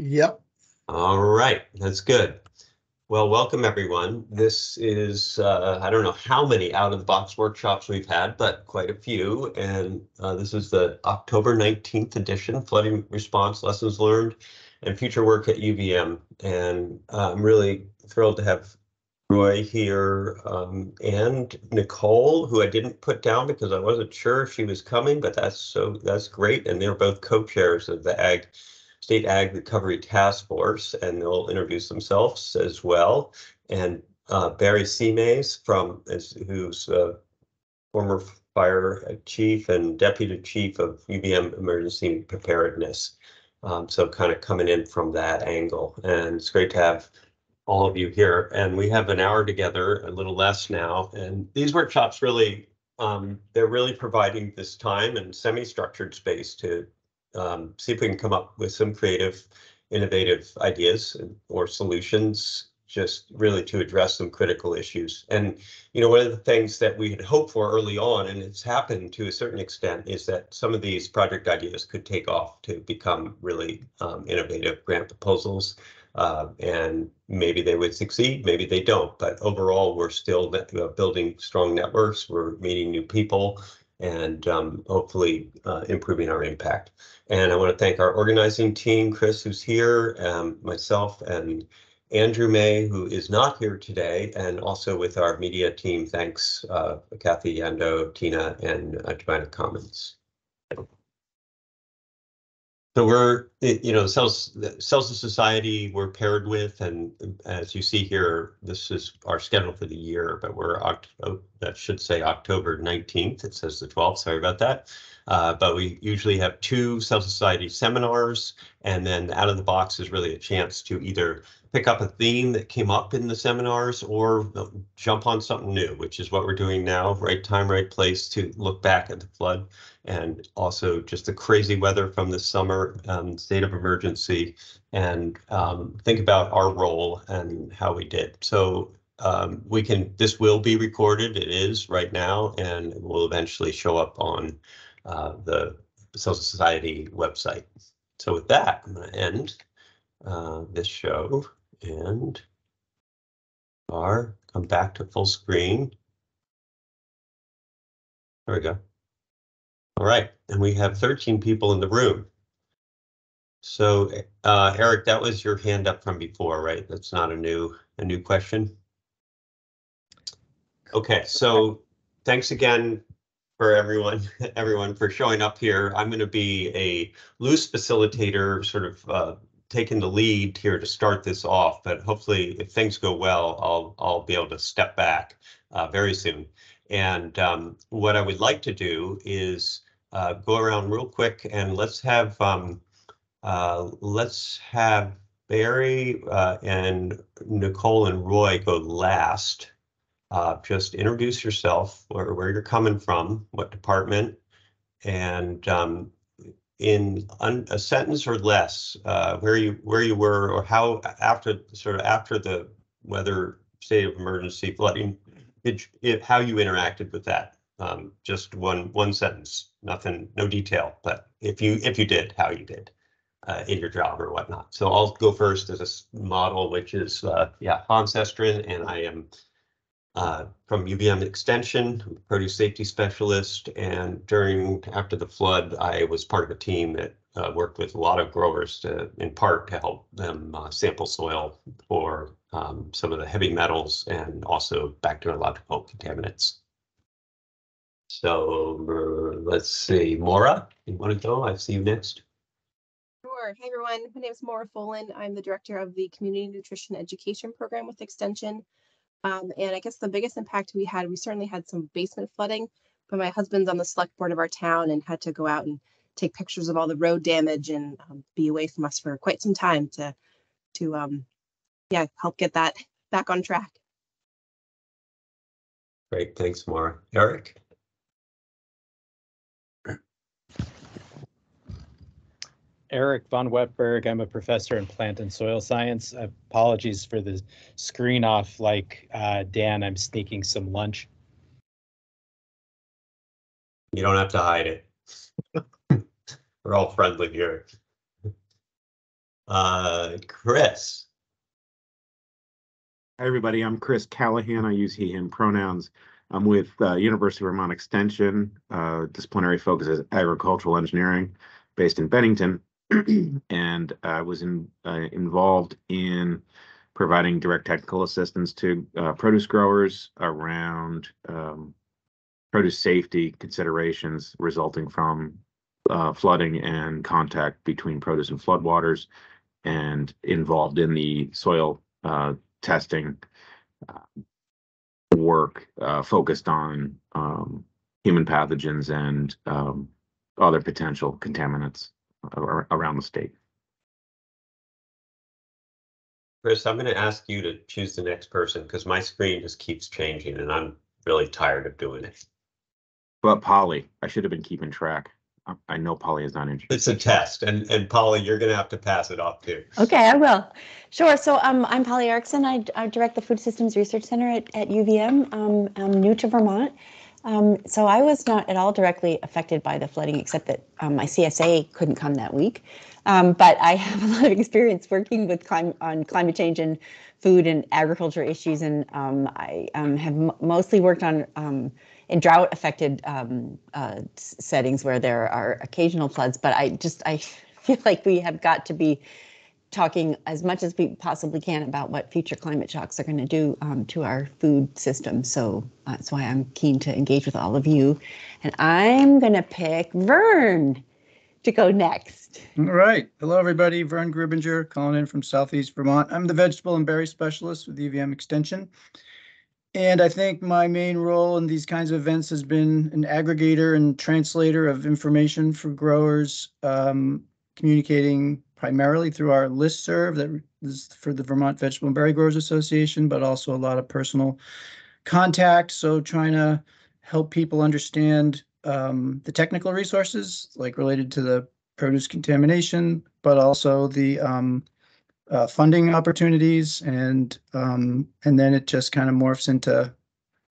Yep. All right, that's good. Well, welcome everyone. This is, uh, I don't know how many out of the box workshops we've had, but quite a few. And uh, this is the October 19th edition, flooding response lessons learned and future work at UVM. And uh, I'm really thrilled to have Roy here um, and Nicole, who I didn't put down because I wasn't sure if she was coming, but that's so that's great. And they're both co-chairs of the Ag State Ag Recovery Task Force, and they'll introduce themselves as well. And uh, Barry Simays from who's uh, former fire chief and deputy chief of UVM Emergency Preparedness. Um, so kind of coming in from that angle, and it's great to have all of you here. And we have an hour together, a little less now. And these workshops really, um, they're really providing this time and semi-structured space to um, see if we can come up with some creative, innovative ideas or solutions just really to address some critical issues. And, you know, one of the things that we had hoped for early on, and it's happened to a certain extent, is that some of these project ideas could take off to become really um, innovative grant proposals. Uh, and maybe they would succeed, maybe they don't. But overall, we're still uh, building strong networks. We're meeting new people and um, hopefully uh, improving our impact. And I want to thank our organizing team, Chris, who's here, um, myself, and Andrew May, who is not here today, and also with our media team, thanks uh, Kathy Yando, Tina, and uh, Commons. So we're, you know, Cells, cells of Society we're paired with, and as you see here, this is our schedule for the year, but we're, oh, that should say October 19th. It says the 12th, sorry about that. Uh, but we usually have two Cell Society seminars, and then out of the box is really a chance to either pick up a theme that came up in the seminars or jump on something new, which is what we're doing now, right time, right place to look back at the flood and also just the crazy weather from the summer, um, state of emergency, and um, think about our role and how we did. So um, we can, this will be recorded, it is right now, and will eventually show up on uh, the Social Society website. So with that, I'm going to end uh, this show and bar, come back to full screen. There we go. All right, and we have 13 people in the room. So uh, Eric, that was your hand up from before, right? That's not a new a new question. Okay, so thanks again for everyone everyone for showing up here. I'm going to be a loose facilitator, sort of uh, taking the lead here to start this off, but hopefully if things go well, I'll, I'll be able to step back uh, very soon. And um, what I would like to do is uh, go around real quick and let's have um, uh, let's have Barry uh, and Nicole and Roy go last. Uh, just introduce yourself, where, where you're coming from, what department, and um, in a sentence or less uh, where you where you were or how after sort of after the weather state of emergency flooding it, it how you interacted with that um, just one one sentence nothing no detail but if you if you did how you did uh, in your job or whatnot. So I'll go first as a model which is uh, yeah Hans Estrin and I am uh, from UVM Extension, produce safety specialist, and during after the flood, I was part of a team that uh, worked with a lot of growers to, in part, to help them uh, sample soil for um, some of the heavy metals and also bacteriological contaminants. So let's see, Maura, you want to go? I see you next. Sure. Hey everyone, my name is Maura Folan. I'm the director of the Community Nutrition Education Program with Extension. Um, and I guess the biggest impact we had, we certainly had some basement flooding, but my husband's on the select board of our town and had to go out and take pictures of all the road damage and um, be away from us for quite some time to, to um, yeah, help get that back on track. Great, thanks, Mara. Eric? Eric von Wettberg. I'm a professor in plant and soil science. Apologies for the screen off like uh, Dan, I'm sneaking some lunch. You don't have to hide it. We're all friendly here. Uh, Chris, Hi, everybody. I'm Chris Callahan. I use he, him pronouns. I'm with uh, University of Vermont Extension. Uh, disciplinary focus is agricultural engineering based in Bennington. and I was in, uh, involved in providing direct technical assistance to uh, produce growers around um, produce safety considerations resulting from uh, flooding and contact between produce and floodwaters and involved in the soil uh, testing uh, work uh, focused on um, human pathogens and um, other potential contaminants around the state. Chris, I'm going to ask you to choose the next person because my screen just keeps changing and I'm really tired of doing it. But Polly, I should have been keeping track. I- I know Polly is not interested. It's a test and, and Polly, you're going to have to pass it off too. Okay, I will. Sure. So um, I'm Polly Ericksen. I, I direct the Food Systems Research Center at, at UVM. Um, I'm new to Vermont. Um, so I was not at all directly affected by the flooding, except that um, my CSA couldn't come that week. Um, but I have a lot of experience working with clim- on climate change and food and agriculture issues, and um, I um, have m- mostly worked on um, in drought-affected uh, settings where there are occasional floods. But I just I feel like we have got to be talking as much as we possibly can about what future climate shocks are going to do um, to our food system. So that's why I'm keen to engage with all of you. And I'm going to pick Vern to go next. All right. Hello, everybody. Vern Grubinger calling in from Southeast Vermont. I'm the vegetable and berry specialist with UVM Extension. And I think my main role in these kinds of events has been an aggregator and translator of information for growers, um, communicating primarily through our listserv that is for the Vermont Vegetable and Berry Growers Association, but also a lot of personal contact. So trying to help people understand um, the technical resources, like related to the produce contamination, but also the um, uh, funding opportunities, and um, and then it just kind of morphs into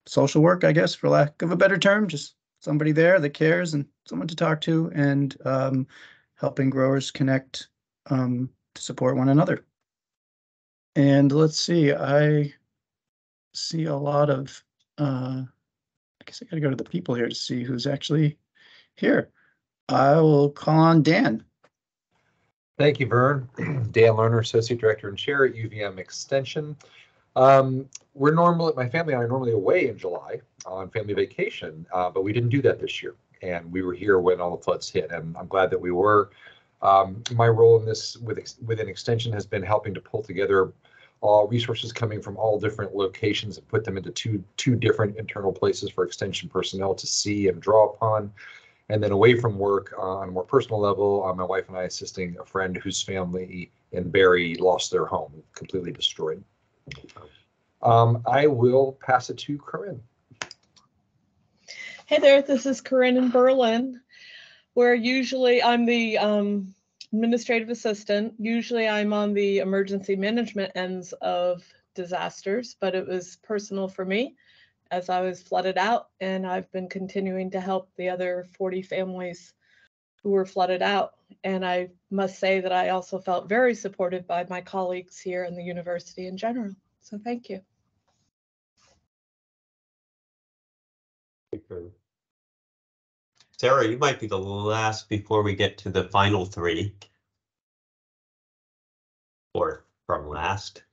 social work, I guess, for lack of a better term, just somebody there that cares and someone to talk to, and um, helping growers connect um, to support one another. And let's see, I see a lot of. Uh, I guess I got to go to the people here to see who's actually here. I will call on Dan. Thank you, Vern. Dan Lerner, Associate Director and Chair at UVM Extension. Um, we're normally, my family and I are normally away in July on family vacation, uh, but we didn't do that this year. And we were here when all the floods hit, and I'm glad that we were. Um, my role in this with within Extension has been helping to pull together all resources coming from all different locations and put them into two two different internal places for Extension personnel to see and draw upon. And then away from work uh, on a more personal level, uh, my wife and I assisting a friend whose family in Barre lost their home, completely destroyed. Um, I will pass it to Corinne. Hey there, this is Corinne in Berlin, where usually I'm the um, administrative assistant. Usually I'm on the emergency management ends of disasters, but it was personal for me as I was flooded out, and I've been continuing to help the other 40 families who were flooded out. And I must say that I also felt very supported by my colleagues here in the university in general. So thank you. Sarah, you might be the last before we get to the final three. Or from last.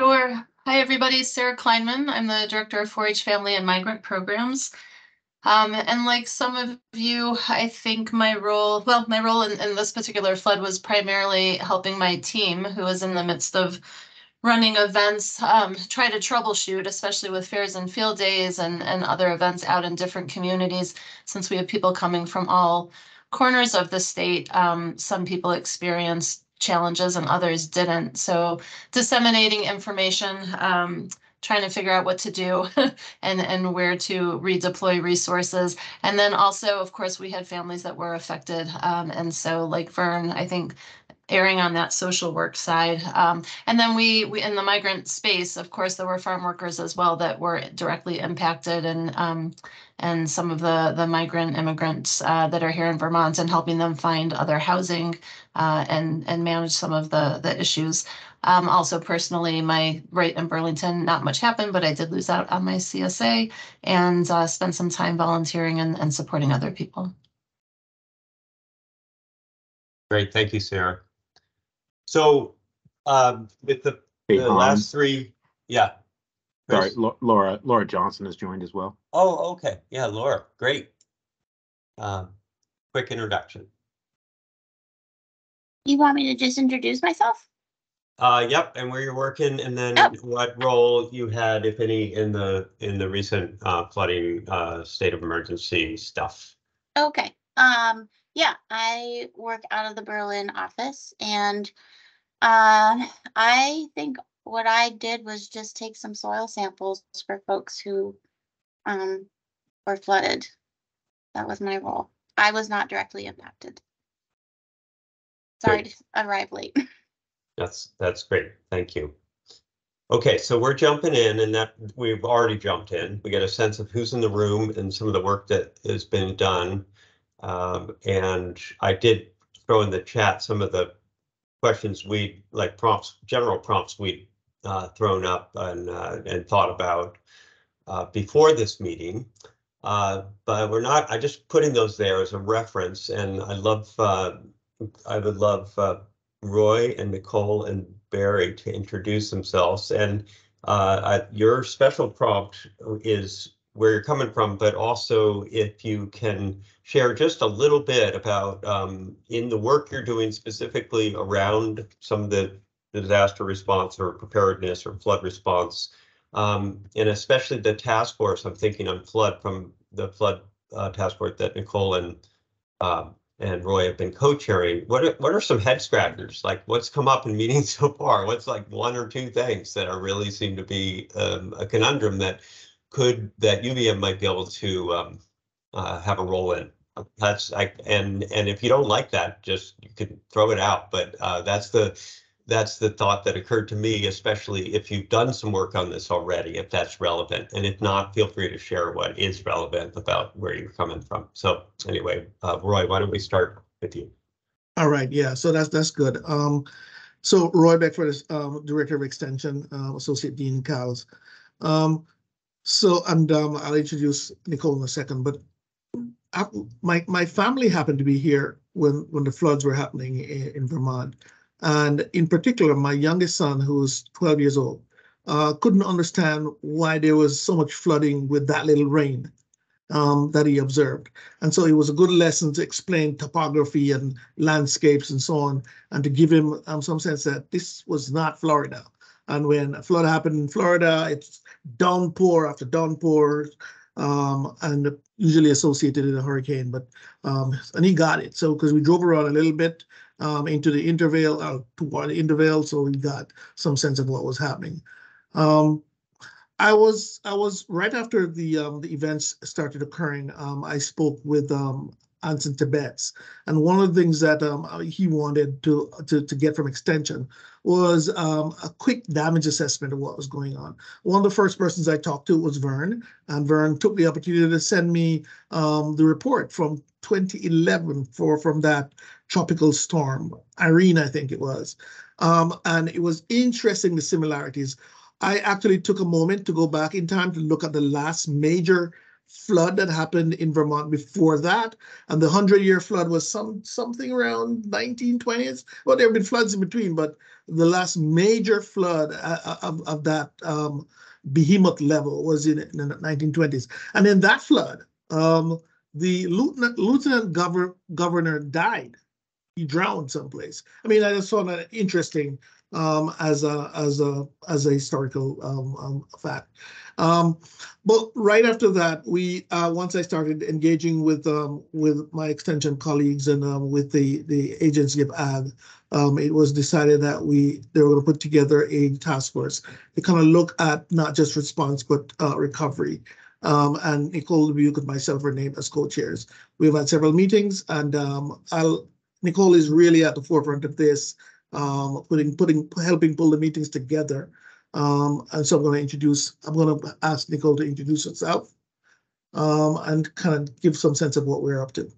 Sure. Hi, everybody. Sarah Kleinman. I'm the Director of 4-H Family and Migrant Programs. Um, and like some of you, I think my role, well, my role in, in this particular flood was primarily helping my team who was in the midst of running events, um, try to troubleshoot, especially with fairs and field days and, and other events out in different communities, since we have people coming from all corners of the state. Um, some people experienced challenges and others didn't. So disseminating information, um, trying to figure out what to do and, and where to redeploy resources. And then also, of course, we had families that were affected. Um, and so like Vern, I think erring on that social work side. Um, and then we, we in the migrant space, of course, there were farm workers as well that were directly impacted and um, and some of the the migrant immigrants uh, that are here in Vermont and helping them find other housing uh, and and manage some of the the issues. Um, also personally, my right in Burlington, not much happened, but I did lose out on my CSA and uh, spend some time volunteering and, and supporting other people. Great, thank you, Sarah. So, um, with the, Hey, the Hans. last three, yeah. Sorry, Chris? Lau- Laura, Laura Johnson has joined as well. Oh, okay, yeah, Laura, great. Um, quick introduction. You want me to just introduce myself? Uh, yep, and where you're working, and then Yep. what role you had, if any, in the, in the recent, uh, flooding, uh, state of emergency stuff. Okay. Um, yeah, I work out of the Berlin office and uh, I think what I did was just take some soil samples for folks who um, were flooded. That was my role. I was not directly impacted. Sorry Great. to arrive late. That's, that's great, thank you. Okay, so we're jumping in and that, we've already jumped in. We get a sense of who's in the room and some of the work that has been done. Um, and I did throw in the chat some of the questions we, like prompts, general prompts we'd uh, thrown up and, uh, and thought about uh, before this meeting. Uh, but we're not, I just putting those there as a reference and I love, uh, I would love uh, Roy and Nicole and Barry to introduce themselves. And I- your special prompt is where you're coming from, but also if you can share just a little bit about um, in the work you're doing specifically around some of the disaster response or preparedness or flood response. Um, and especially the task force, I'm thinking on flood from the flood uh, task force that Nicole and um, and Roy have been co-chairing. What are, what are some head scratchers? Like what's come up in meetings so far? What's like one or two things that are really seem to be um, a conundrum that could that UVM might be able to um, uh, have a role in? That's I, and and if you don't like that, just you can throw it out. But uh, that's the that's the thought that occurred to me, especially if you've done some work on this already, if that's relevant. And if not, feel free to share what is relevant about where you're coming from. So anyway, uh, Roy, why don't we start with you? All right, yeah, so that's, that's good. Um, so Roy Beckford is, um, Director of Extension, uh, Associate Dean Cals. Um, so, and, um, I'll introduce Nicole in a second, but my, my family happened to be here when, when the floods were happening in, in Vermont. And in particular, my youngest son, who's twelve years old, uh, couldn't understand why there was so much flooding with that little rain um, that he observed. And so it was a good lesson to explain topography and landscapes and so on, and to give him um, some sense that this was not Florida. And when a flood happened in Florida, it's downpour after downpour, um, and usually associated with a hurricane. But um, and he got it. So because we drove around a little bit um, into the intervale, uh, toward the intervale, so we got some sense of what was happening. Um, I was I was right after the um, the events started occurring. Um, I spoke with Anson Tebbetts, and one of the things that um, he wanted to, to to get from Extension was um, a quick damage assessment of what was going on. One of the first persons I talked to was Vern, and Vern took the opportunity to send me um, the report from 2011 for from that tropical storm, Irene, I think it was, um, and it was interesting the similarities. I actually took a moment to go back in time to look at the last major flood that happened in Vermont before that. And the hundred year flood was some something around 1920s. Well, there have been floods in between, but the last major flood uh, of, of that um, behemoth level was in, in the 1920s. And in that flood, um, the lieutenant, lieutenant governor, governor died. He drowned someplace. I mean, I just found that interesting um, as a as a as a historical um, um, fact. Um, but right after that, we uh, once I started engaging with um, with my extension colleagues and with the the agency of ag, it was decided that we they were going to put together a task force to kind of look at not just response but uh, recovery. Um, and Nicole Dubuque and myself were named as co-chairs. We've had several meetings, and um, Nicole is really at the forefront of this, um, putting, putting, helping pull the meetings together. Um, and so I'm going to introduce, I'm going to ask Nicole to introduce herself um, and kind of give some sense of what we're up to.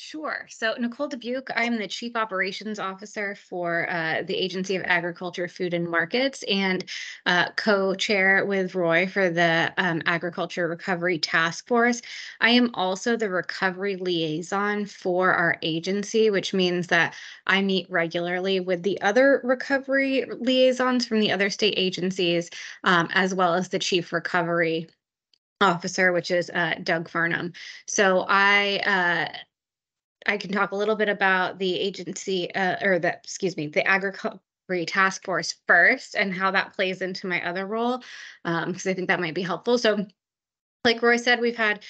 Sure. So Nicole Dubuque, I'm the Chief Operations Officer for uh, the Agency of Agriculture, Food and Markets and uh, co-chair with Roy for the um, Agriculture Recovery Task Force. I am also the recovery liaison for our agency, which means that I meet regularly with the other recovery liaisons from the other state agencies, um, as well as the Chief Recovery Officer, which is uh, Doug Farnham. So I uh, I can talk a little bit about the agency, uh, or the, excuse me, the agriculture task force first and how that plays into my other role, because I think that might be helpful. So like Roy said, we've had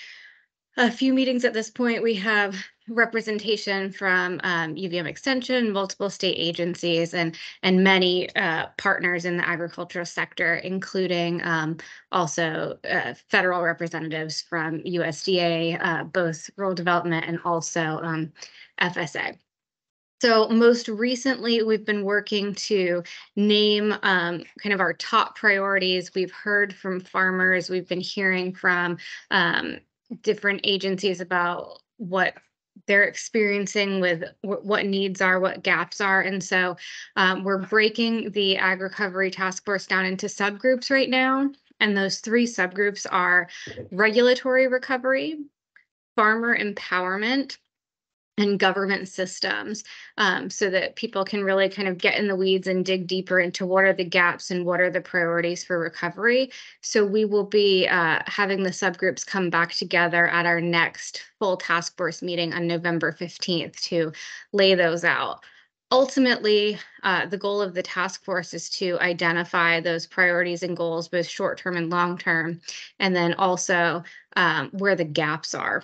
a few meetings at this point. We have representation from um, UVM Extension, multiple state agencies, and and many uh, partners in the agricultural sector, including um, also uh, federal representatives from USDA, uh, both rural development and also um, FSA. So most recently, we've been working to name um, kind of our top priorities. We've heard from farmers. We've been hearing from um, different agencies about what they're experiencing with what needs are, what gaps are. And so um, we're breaking the ag recovery task force down into subgroups right now. And those three subgroups are regulatory recovery, farmer empowerment, and government systems um, so that people can really kind of get in the weeds and dig deeper into what are the gaps and what are the priorities for recovery. So we will be uh, having the subgroups come back together at our next full task force meeting on November 15th to lay those out. Ultimately, uh, the goal of the task force is to identify those priorities and goals, both short term and long term, and then also um, where the gaps are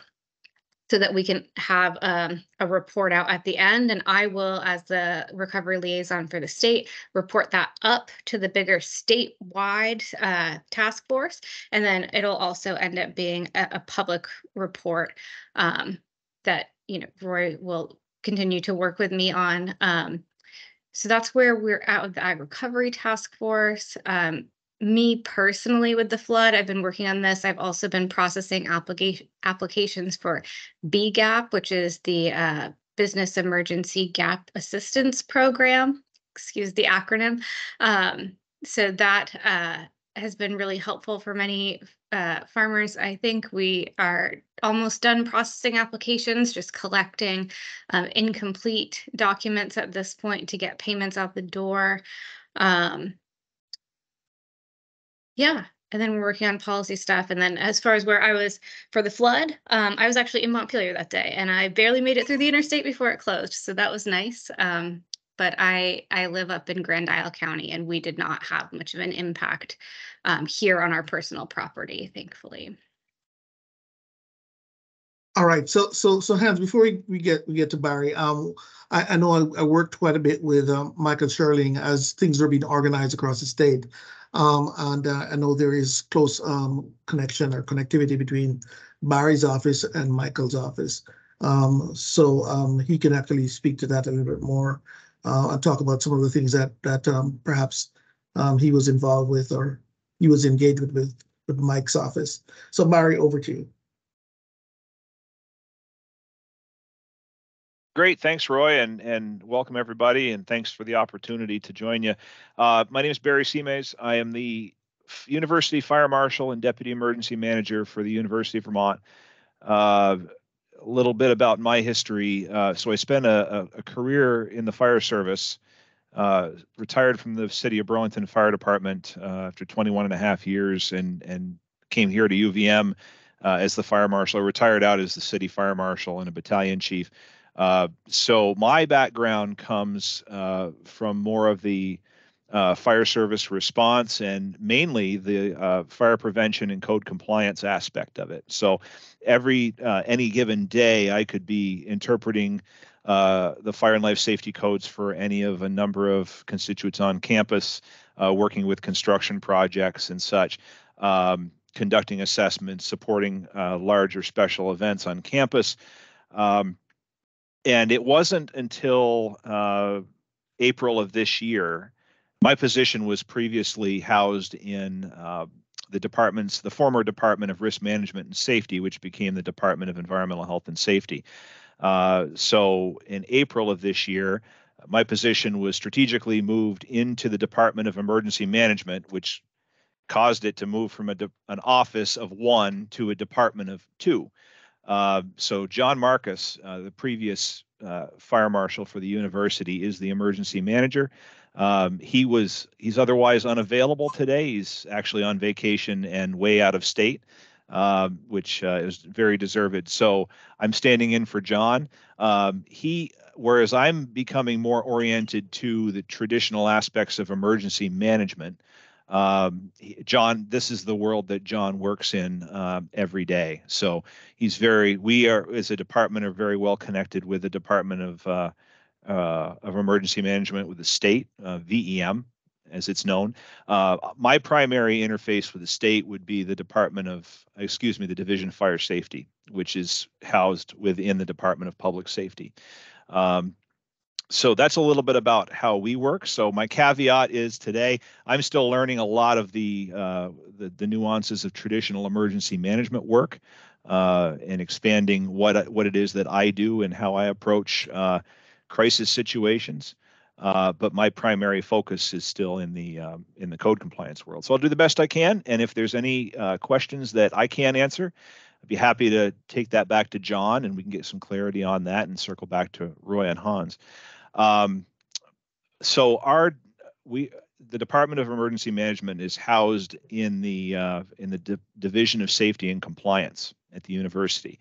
so that we can have um, a report out at the end. And I will, as the recovery liaison for the state, report that up to the bigger statewide uh, task force. And then it'll also end up being a, a public report um, that, you know, Roy will continue to work with me on. Um, so that's where we're at with the ag recovery task force. Um, me personally with the flood, I've been working on this. I've also been processing application applications for BEGAP, which is the uh, Business Emergency Gap Assistance Program. Excuse the acronym. Um, so that uh, has been really helpful for many uh, farmers. I think we are almost done processing applications, just collecting um, incomplete documents at this point to get payments out the door. Um, yeah. And then we're working on policy stuff. And then as far as where I was for the flood, um, I was actually in Montpelier that day and I barely made it through the interstate before it closed. So that was nice. Um, but I I live up in Grand Isle County and we did not have much of an impact um, here on our personal property, thankfully. All right, so so so Hans, before we, we get we get to Barry, um, I, I know I, I worked quite a bit with um, Michael Schirling as things are being organized across the state. Um, and uh, I know there is close um, connection or connectivity between Barry's office and Michael's office. Um, so um, he can actually speak to that a little bit more uh, and talk about some of the things that that um, perhaps um, he was involved with or he was engaged with, with with Mike's office. So Barry, over to you. Great, thanks, Roy, and and welcome everybody, and thanks for the opportunity to join you. Uh, my name is Barry Simays. I am the University Fire Marshal and Deputy Emergency Manager for the University of Vermont. Uh, a little bit about my history. Uh, so I spent a, a, career in the fire service. Uh, retired from the city of Burlington Fire Department uh, after 21 and a half years, and and came here to UVM uh, as the fire marshal. I retired out as the city fire marshal and a battalion chief. Uh, so my background comes uh, from more of the uh, fire service response and mainly the uh, fire prevention and code compliance aspect of it. So every uh, any given day, I could be interpreting the fire and life safety codes for any of a number of constituents on campus, working with construction projects and such. Um, conducting assessments, supporting larger special events on campus. Um, and it wasn't until uh, April of this year. My position was previously housed in uh, the department's, the former Department of Risk Management and Safety, which became the Department of Environmental Health and Safety. Uh, so in April of this year, my position was strategically moved into the Department of Emergency Management, which caused it to move from a de- an office of one to a department of two. Uh, so John Marcus, uh, the previous uh, fire marshal for the university, is the emergency manager. Um, he was he's otherwise unavailable today. He's actually on vacation and way out of state, um, which uh, is very deserved. So I'm standing in for John. Um, he whereas I'm becoming more oriented to the traditional aspects of emergency management um, John, this is the world that John works in uh, every day. So he's very, we are as a department are very well connected with the Department of uh, uh, of Emergency Management with the state, uh, VEM, as it's known. Uh, my primary interface with the state would be the Department of, excuse me, the Division of Fire Safety, which is housed within the Department of Public Safety. Um, so that's a little bit about how we work. So my caveat is today I'm still learning a lot of the uh, the, the, nuances of traditional emergency management work uh, and expanding what what it is that I do and how I approach uh, crisis situations. Uh, but my primary focus is still in the um, in the code compliance world. So I'll do the best I can. And if there's any uh, questions that I can't answer, I'd be happy to take that back to John and we can get some clarity on that and circle back to Roy and Hans. Um, so our we the Department of Emergency Management is housed in the uh, in the D- Division of Safety and Compliance at the university,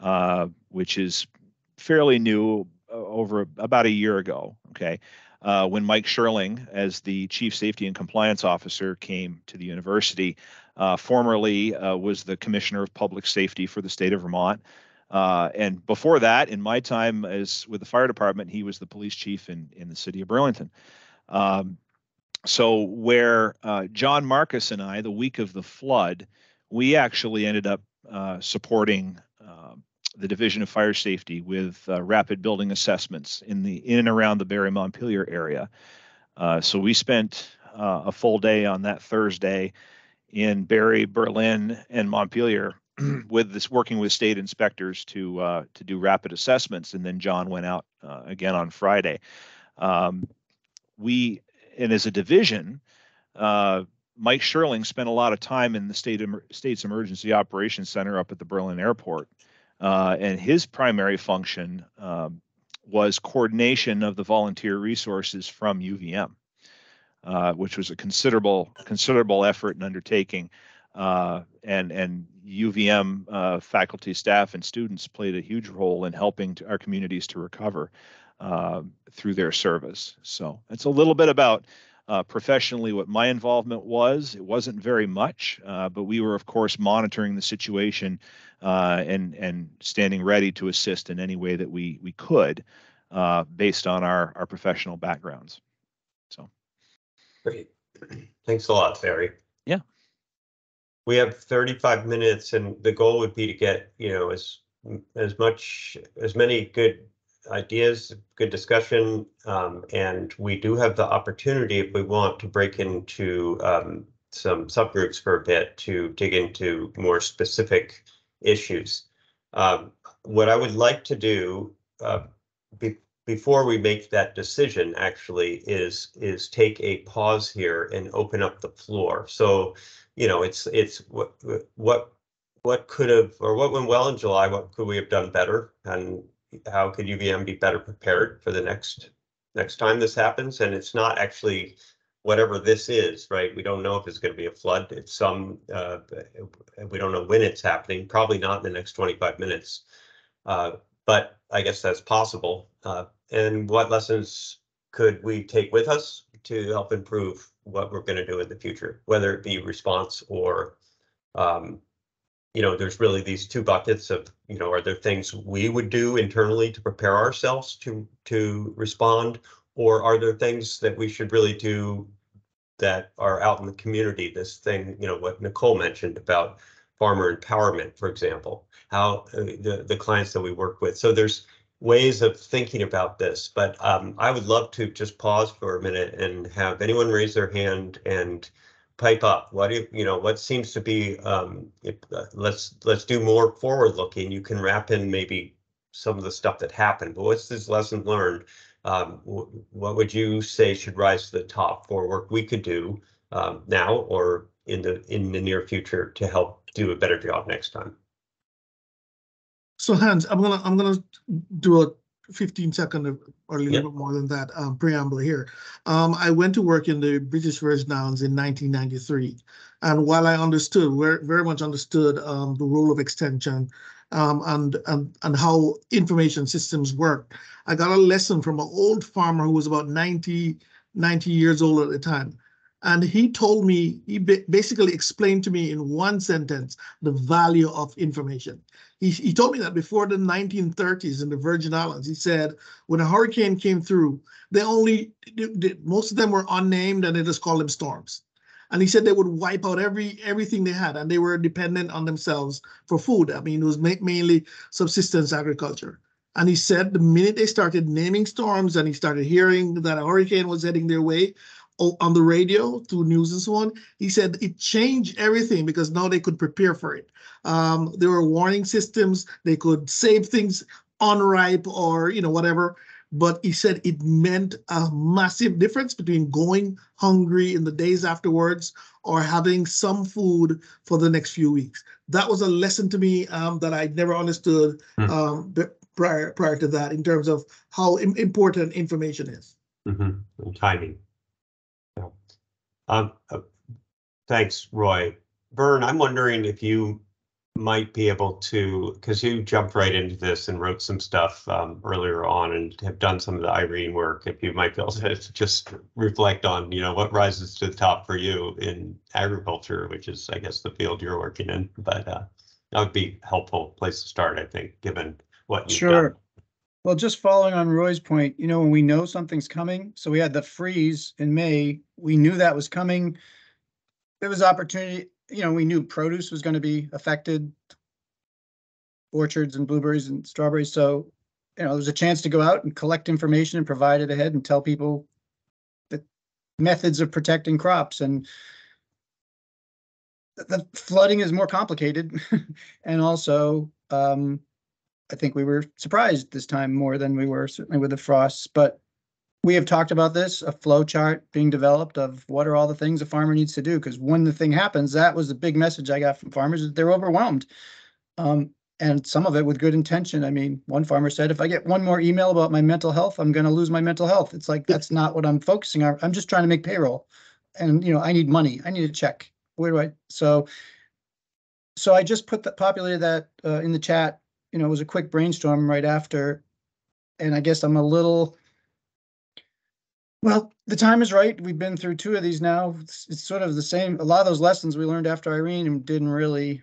uh, which is fairly new, uh, over about a year ago. Okay, uh, when Mike Schirling, as the Chief Safety and Compliance Officer, came to the university, uh, formerly uh, was the Commissioner of Public Safety for the state of Vermont. Uh, and before that, in my time as with the fire department, he was the police chief in in the city of Burlington. Um, so where uh, John Marcus and I, the week of the flood, we actually ended up uh, supporting uh, the Division of Fire Safety with uh, rapid building assessments in the in and around the Barre Montpelier area. So we spent a full day on that Thursday in Barre, Berlin, and Montpelier with this working with state inspectors to uh, to do rapid assessments, and then John went out uh, again on Friday. Um, we and as a division, uh, Mike Schirling spent a lot of time in the state state's emergency operations center up at the Berlin airport, uh, and his primary function um, was coordination of the volunteer resources from UVM, which was a considerable considerable effort and undertaking. Uh, and and UVM uh, faculty, staff, and students played a huge role in helping our communities to recover uh, through their service. So it's a little bit about uh, professionally what my involvement was. It wasn't very much, uh, but we were of course monitoring the situation uh, and and standing ready to assist in any way that we we could, based on our our professional backgrounds. So. Great. Thanks a lot, Barry. Yeah we have 35 minutes and the goal would be to get, you know, as as much as many good ideas, good discussion, um, and we do have the opportunity if we want to break into um, some subgroups for a bit to dig into more specific issues. Um, what I would like to do uh, be, before we make that decision actually is is take a pause here and open up the floor. So you know, it's it's what what what could have or what went well in July. What could we have done better, and how could UVM be better prepared for the next next time this happens? And it's not actually whatever this is, right? We don't know if it's going to be a flood. It's some uh, we don't know when it's happening. Probably not in the next 25 minutes, uh, but I guess that's possible. Uh, and what lessons could we take with us to help improve what we're going to do in the future, whether it be response or, um, you know, there's really these two buckets of, you know, are there things we would do internally to prepare ourselves to to respond, or are there things that we should really do that are out in the community? This thing, you know, what Nicole mentioned about farmer empowerment, for example, how uh, the the clients that we work with. So there's ways of thinking about this, but um, I would love to just pause for a minute and have anyone raise their hand and pipe up. What do you, you know, what seems to be, um, if, uh, let's, let's do more forward looking. You can wrap in maybe some of the stuff that happened, but what's this lesson learned? Um, what would you say should rise to the top for work we could do um, now or in the, in the near future to help do a better job next time? So Hans, I'm gonna, I'm gonna do a fifteen second or a Yep. little bit more than that um, preamble here. Um, I went to work in the British Virgin Islands in nineteen ninety-three. And while I understood, very, very much understood um, the role of extension um, and, and, and how information systems work, I got a lesson from an old farmer who was about 90, 90 years old at the time. And he told me, he basically explained to me in one sentence the value of information. He, he told me that before the 1930s in the Virgin Islands, he said when a hurricane came through, they only, most of them were unnamed and they just called them storms. And he said they would wipe out every everything they had and they were dependent on themselves for food. I mean, it was ma- mainly subsistence agriculture. And he said the minute they started naming storms and he started hearing that a hurricane was heading their way on the radio through news and so on, he said it changed everything because now they could prepare for it. Um, there were warning systems. They could save things unripe or you know whatever. But he said it meant a massive difference between going hungry in the days afterwards or having some food for the next few weeks. That was a lesson to me um, that I never understood Hmm. um, prior prior to that in terms of how im- important information is. Mhm, and timing. Um, uh, thanks, Roy. Vern, I'm wondering if you might be able to, because you jumped right into this and wrote some stuff um, earlier on and have done some of the Irene work, if you might be able to just reflect on, you know, what rises to the top for you in agriculture, which is, I guess, the field you're working in, but uh, that would be helpful place to start, I think, given what you've done. Well, just following on Roy's point, you know, when we know something's coming, so we had the freeze in May, we knew that was coming. There was opportunity, you know, we knew produce was going to be affected. Orchards and blueberries and strawberries, so, you know, there was a chance to go out and collect information and provide it ahead and tell people the methods of protecting crops and the- the flooding is more complicated and also, um, I think we were surprised this time more than we were certainly with the frosts, but we have talked about this, a flow chart being developed of what are all the things a farmer needs to do, because when the thing happens, that was the big message I got from farmers, is they're overwhelmed. Um, and some of it with good intention. I mean, one farmer said, if I get one more email about my mental health, I'm gonna lose my mental health. It's like, that's not what I'm focusing on. I'm just trying to make payroll. And, you know, I need money. I need a check. Where do I, so so I just put that, populated that uh, in the chat, you know, it was a quick brainstorm right after. And I guess I'm a little, well, the time is right. We've been through two of these now. It's, it's sort of the same, a lot of those lessons we learned after Irene and didn't really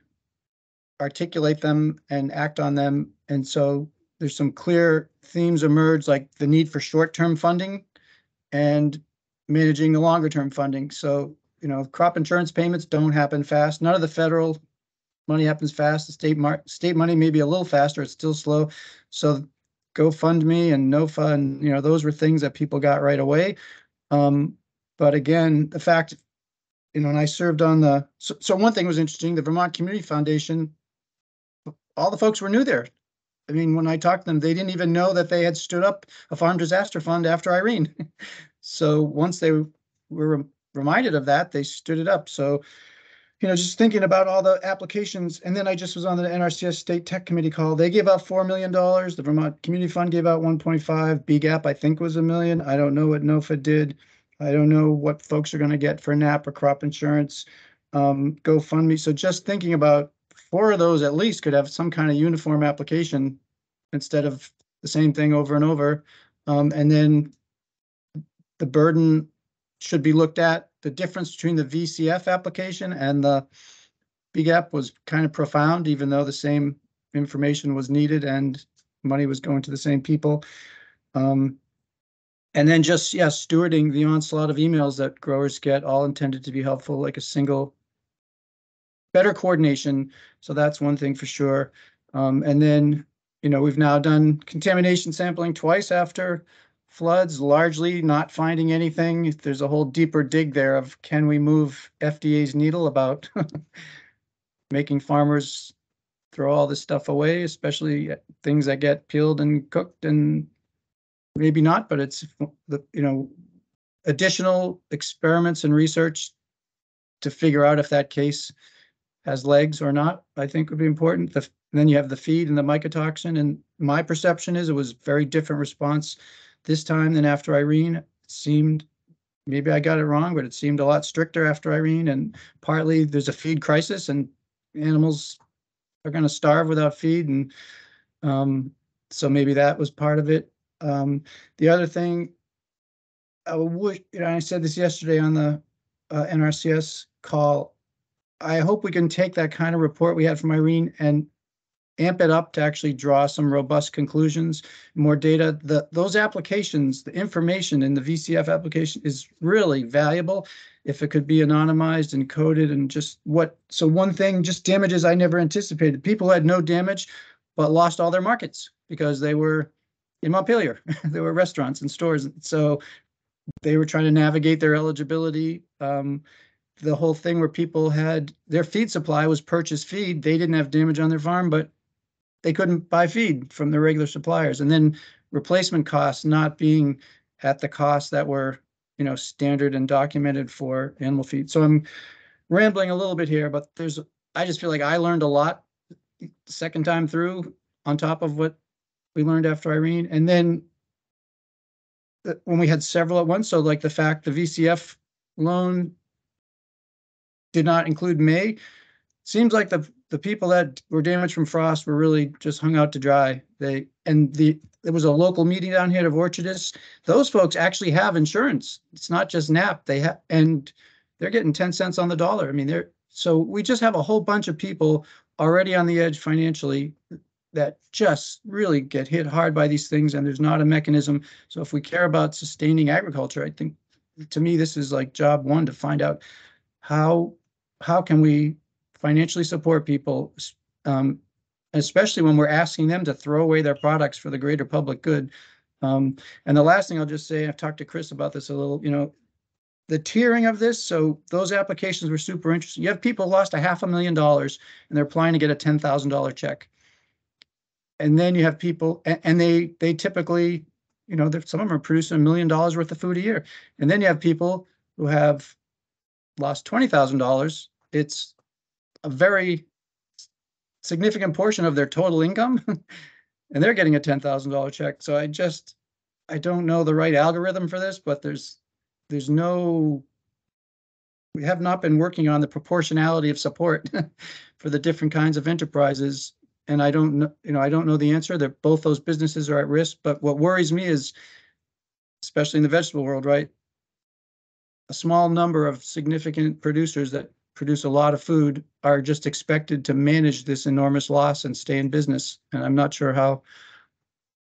articulate them and act on them. And so there's some clear themes emerge, like the need for short-term funding and managing the longer-term funding. So, you know, crop insurance payments don't happen fast. None of the federal money happens fast. The state mar, state money may be a little faster. It's still slow. So GoFundMe and NOFA and, you know, those were things that people got right away. Um, but again, the fact, you know, and I served on the, so, so one thing was interesting, the Vermont Community Foundation, all the folks were new there. I mean, when I talked to them, they didn't even know that they had stood up a farm disaster fund after Irene. So once they were reminded of that, they stood it up. So, you know, just thinking about all the applications, and then I just was on the NRCS State Tech Committee call. They gave out four million dollars. The Vermont Community Fund gave out one point five. BEGAP, I think, was a million. I don't know what NOFA did. I don't know what folks are gonna get for NAP or crop insurance. Um, GoFundMe. So just thinking about four of those at least could have some kind of uniform application instead of the same thing over and over. Um, and then the burden should be looked at. The difference between the VCF application and the BEGAP was kind of profound, even though the same information was needed and money was going to the same people. Um, and then just, yeah, stewarding the onslaught of emails that growers get, all intended to be helpful, like a single better coordination. So that's one thing for sure. Um, and then you know, we've now done contamination sampling twice after floods, largely not finding anything. There's a whole deeper dig there of can we move FDA's needle about making farmers throw all this stuff away, especially things that get peeled and cooked and maybe not, but it's the, you know, additional experiments and research to figure out if that case has legs or not, I think would be important. The, then you have the feed and the mycotoxin, and my perception is it was very different response this time than after Irene. It seemed, maybe I got it wrong, but it seemed a lot stricter after Irene, and partly there's a feed crisis and animals are going to starve without feed, and um, so maybe that was part of it. Um, the other thing, I wish, know, I said this yesterday on the uh, NRCS call. I hope we can take that kind of report we had from Irene and amp it up to actually draw some robust conclusions, more data. The those applications, the information in the VCF application is really valuable if it could be anonymized and coded and just what. So one thing, just damages I never anticipated. People had no damage, but lost all their markets because they were in Montpelier. there were restaurants and stores. So they were trying to navigate their eligibility. Um, the whole thing where people had their feed supply was purchased feed. They didn't have damage on their farm, but they couldn't buy feed from the regular suppliers. And then replacement costs not being at the costs that were, you know, standard and documented for animal feed. So I'm rambling a little bit here, but there's, I just feel like I learned a lot second time through on top of what we learned after Irene. And then uh, when we had several at once, so like the fact the VCF loan did not include May, seems like the the people that were damaged from frost were really just hung out to dry. They and the there was a local meeting down here of orchardists. Those folks actually have insurance. It's not just NAP. They have and they're getting 10 cents on the dollar. I mean, they're so we just have a whole bunch of people already on the edge financially that just really get hit hard by these things and there's not a mechanism. So if we care about sustaining agriculture, I think to me this is like job one to find out how how can we financially support people, um, especially when we're asking them to throw away their products for the greater public good. Um, and the last thing I'll just say, I've talked to Chris about this a little, you know, the tiering of this. So those applications were super interesting. You have people lost a half a million dollars and they're applying to get a $10,000 check. And then you have people, and, and they they typically, you know, some of them are producing a million dollars worth of food a year. And then you have people who have lost $20,000. It's a very significant portion of their total income and they're getting a $10,000 check. So I just, I don't know the right algorithm for this, but there's, there's no, we have not been working on the proportionality of support for the different kinds of enterprises. And I don't know, you know, I don't know the answer that both those businesses are at risk, but what worries me is, especially in the vegetable world, right? A small number of significant producers that produce a lot of food are just expected to manage this enormous loss and stay in business. And I'm not sure how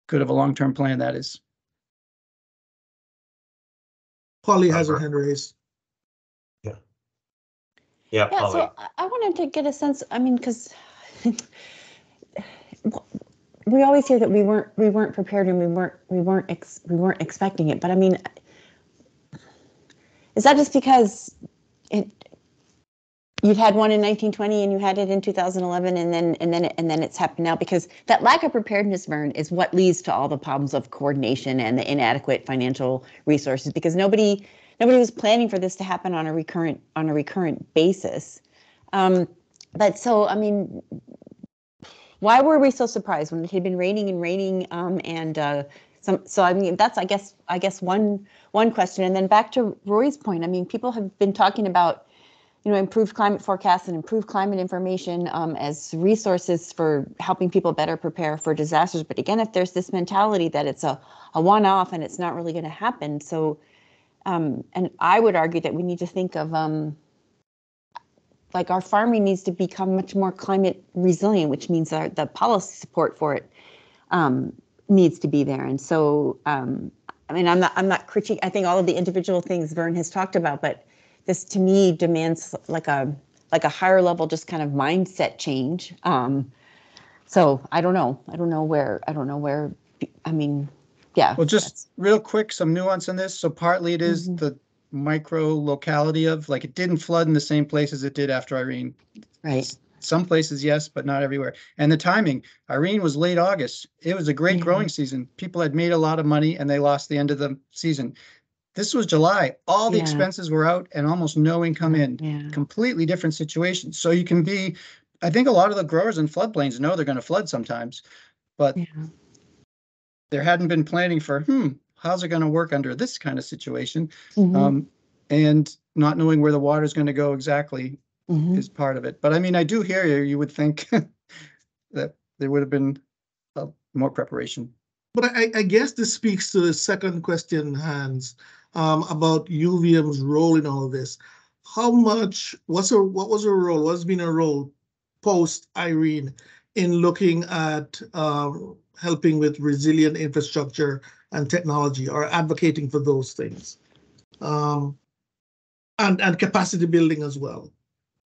good of a long-term plan that is. Polly has her hand raised. Yeah. Yeah, Yeah, Polly. so I- I wanted to get a sense, I mean, because we always hear that we weren't, we weren't prepared and we weren't, we weren't, ex- we weren't expecting it, but I mean, is that just because it, you'd had one in 1920 and you had it in 2011 and then, and then, and then it's happened now? Because that lack of preparedness, Vern, is what leads to all the problems of coordination and the inadequate financial resources, because nobody, nobody was planning for this to happen on a recurrent, on a recurrent basis. Um, but so, I mean, why were we so surprised when it had been raining and raining? Um, and uh, some, so I mean, that's I guess I guess one one question. And then back to Roy's point, I mean, people have been talking about you know improved climate forecasts and improved climate information um, as resources for helping people better prepare for disasters. But again, if there's this mentality that it's a a one-off and it's not really going to happen, so um, and I would argue that we need to think of um, like our farming needs to become much more climate resilient, which means our, the policy support for it um, needs to be there. And so, um, I mean, I'm not, I'm not critiquing. I think all of the individual things Vern has talked about, but this to me demands like a, like a higher level, just kind of mindset change. Um, So I don't know. I don't know where, I don't know where, I mean, yeah. Well, just real quick, some nuance on this. So partly it is Mhm. the micro locality of, like, it didn't flood in the same place as it did after Irene. Right. Some places, yes, but not everywhere. And the timing, Irene was late August. It was a great growing season. People had made a lot of money and they lost the end of the season. This was July. All the Yeah. expenses were out and almost no income in. Yeah. Completely different situation. So you can be, I think a lot of the growers in floodplains know they're gonna flood sometimes. But Yeah. there hadn't been planning for, hmm, how's it gonna work under this kind of situation? Mhm, Um, and not knowing where the water is gonna go exactly mhm. is part of it. But I mean, I do hear you. You would think that there would have been uh, more preparation. But I, I guess this speaks to the second question, Hans, um, about UVM's role in all of this. How much, what's her, what was her role, what's been her role post Irene in looking at, um, helping with resilient infrastructure and technology or advocating for those things? Um, and, and capacity building as well.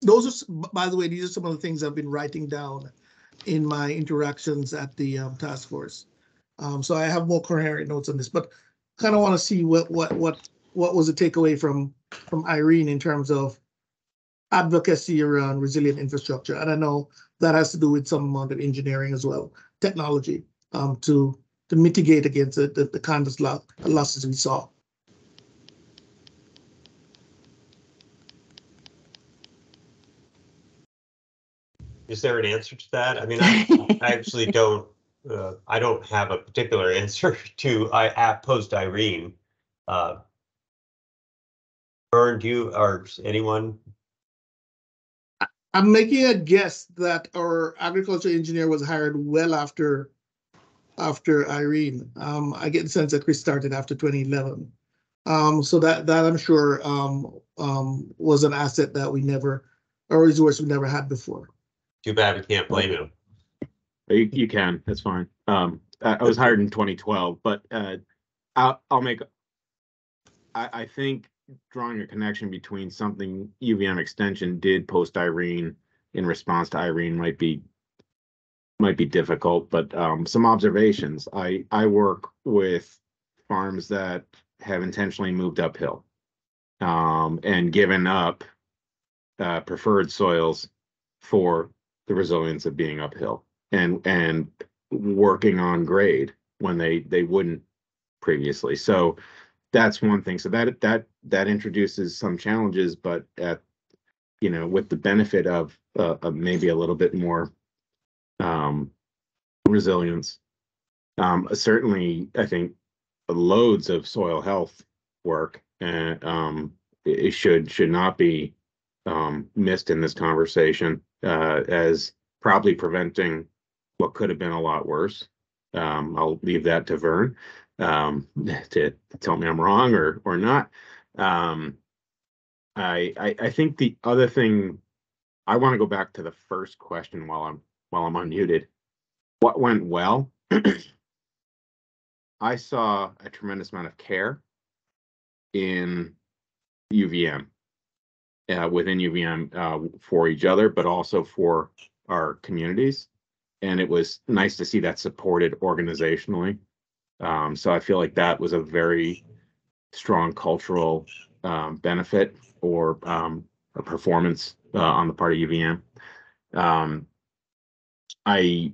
Those are, by the way, these are some of the things I've been writing down in my interactions at the, um, task force. Um, so I have more coherent notes on this, but kind of want to see what, what, what, what was the takeaway from, from Irene in terms of advocacy around resilient infrastructure. And I know that has to do with some amount of engineering as well, technology, um, to, to mitigate against the, the, the kind of lo- losses we saw. Is there an answer to that? I mean, I, I actually don't, uh, I don't have a particular answer to, I, at post Irene. Uh, Vern, do you, or anyone? I'm making a guess that our agriculture engineer was hired well after, after Irene. Um, I get the sense that Chris started after 2011. Um, so that, that I'm sure, um, um, was an asset that we never, or a resource we never had before. Too bad we can't blame him. You, you can, that's fine. Um, I, I was hired in twenty twelve, but, uh, I'll, I'll make. I, I think drawing a connection between something UVM extension did post Irene in response to Irene might be. Might be difficult, but, um, some observations. I, I work with farms that have intentionally moved uphill. Um, and given up, uh, preferred soils for the resilience of being uphill and and working on grade when they they wouldn't previously. So that's one thing. So that that that introduces some challenges but at you know with the benefit of uh, maybe a little bit more um resilience um certainly i think loads of soil health work and um it should should not be um missed in this conversation uh as probably preventing what could have been a lot worse. Um, I'll leave that to Vern um, to tell me I'm wrong or or not. Um, I, I I think the other thing I want to go back to the first question while I'm while I'm unmuted. What went well? I saw a tremendous amount of care in UVM uh, within UVM uh, for each other, but also for our communities. And it was nice to see that supported organizationally. Um, so I feel like that was a very strong cultural um, benefit or um, a performance uh, on the part of UVM. Um, I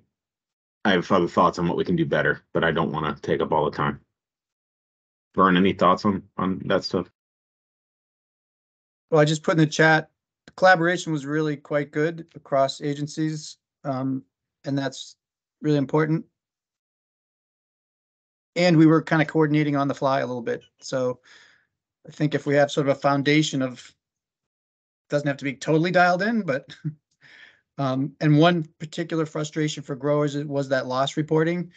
I have other thoughts on what we can do better, but I don't want to take up all the time. Vern, any thoughts on on that stuff? Well, I just put in the chat, the collaboration was really quite good across agencies. Um, and that's really important. And we were kind of coordinating on the fly a little bit. So I think if we have sort of a foundation of, doesn't have to be totally dialed in, but um, and one particular frustration for growers was that loss reporting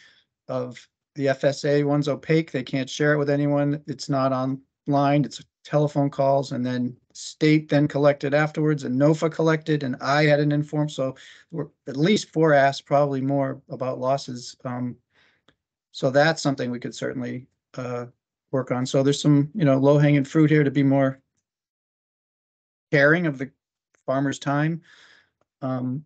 of the FSA one's opaque. They can't share it with anyone. It's not online. It's telephone calls and then state then collected afterwards and NOFA collected and I had an informed, so we're at least four asked, probably more about losses. Um, so that's something we could certainly uh work on. So there's some, you know, low hanging fruit here to be more caring of the farmer's time. Um,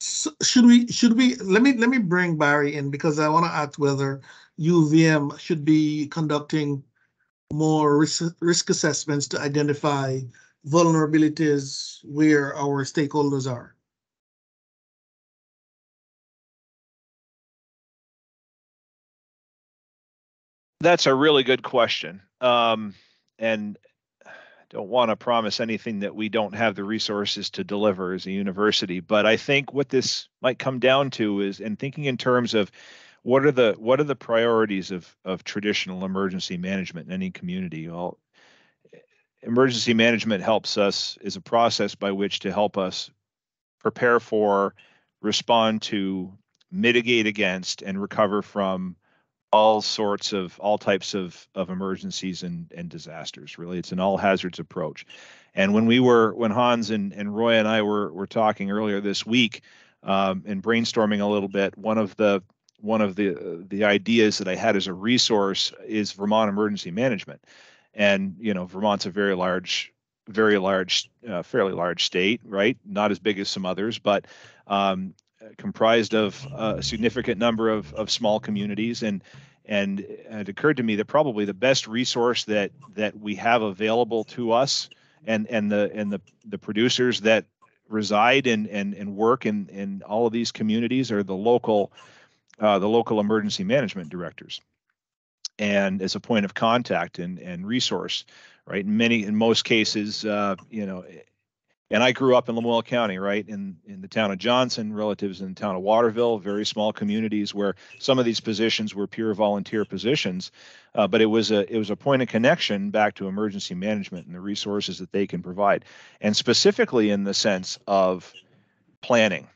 So should we, should we, let me, let me bring Barry in because I want to ask whether UVM should be conducting more risk, risk assessments to identify vulnerabilities where our stakeholders are. That's a really good question. Um, and don't want to promise anything that we don't have the resources to deliver as a university. But I think what this might come down to is, and thinking in terms of what are the what are the priorities of of traditional emergency management in any community? Well, emergency management helps us is a process by which to help us prepare for, respond to, mitigate against, and recover from all sorts of all types of of emergencies and and disasters really it's an all hazards approach and when we were when hans and and roy and i were were talking earlier this week um, and brainstorming a little bit one of the one of the the ideas that i had as a resource is vermont emergency management. And you know vermont's a very large very large uh, fairly large state right? Not as big as some others but um, comprised of a significant number of, of small communities. And and it occurred to me that probably the best resource that that we have available to us and and the and the the producers that reside and and, and work in in all of these communities are the local uh, the local emergency management directors. And as a point of contact and and resource right? In many in most cases uh, you know and I grew up in Lamoille County, right? In in the town of Johnson, relatives in the town of Waterville, very small communities where some of these positions were pure volunteer positions, uh, but it was a it was a point of connection back to emergency management and the resources that they can provide, and specifically in the sense of planning,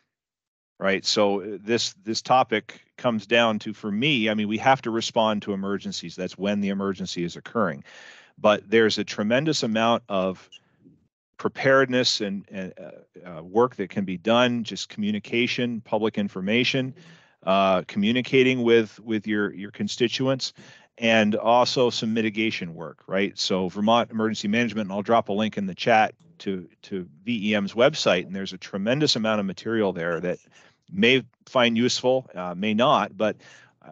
right? So uh, this this topic comes down to for me, I mean, we have to respond to emergencies. That's when the emergency is occurring, but there's a tremendous amount of preparedness and, and uh, uh, work that can be done, just communication, public information, uh, communicating with with your your constituents, and also some mitigation work, right? So Vermont Emergency Management, and I'll drop a link in the chat to to VEM's website, and there's a tremendous amount of material there that may find useful, uh, may not, but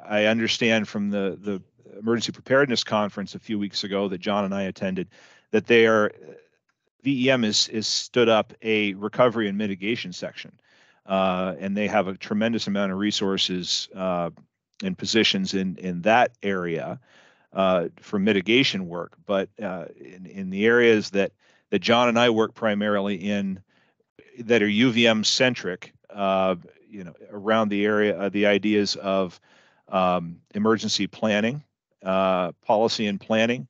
I understand from the the emergency preparedness conference a few weeks ago that John and I attended that they are VEM is is stood up a recovery and mitigation section, uh, and they have a tremendous amount of resources uh, and positions in in that area uh, for mitigation work. But uh, in in the areas that that John and I work primarily in, that are UVM centric, uh, you know, around the area, uh, the ideas of um, emergency planning, policy and planning.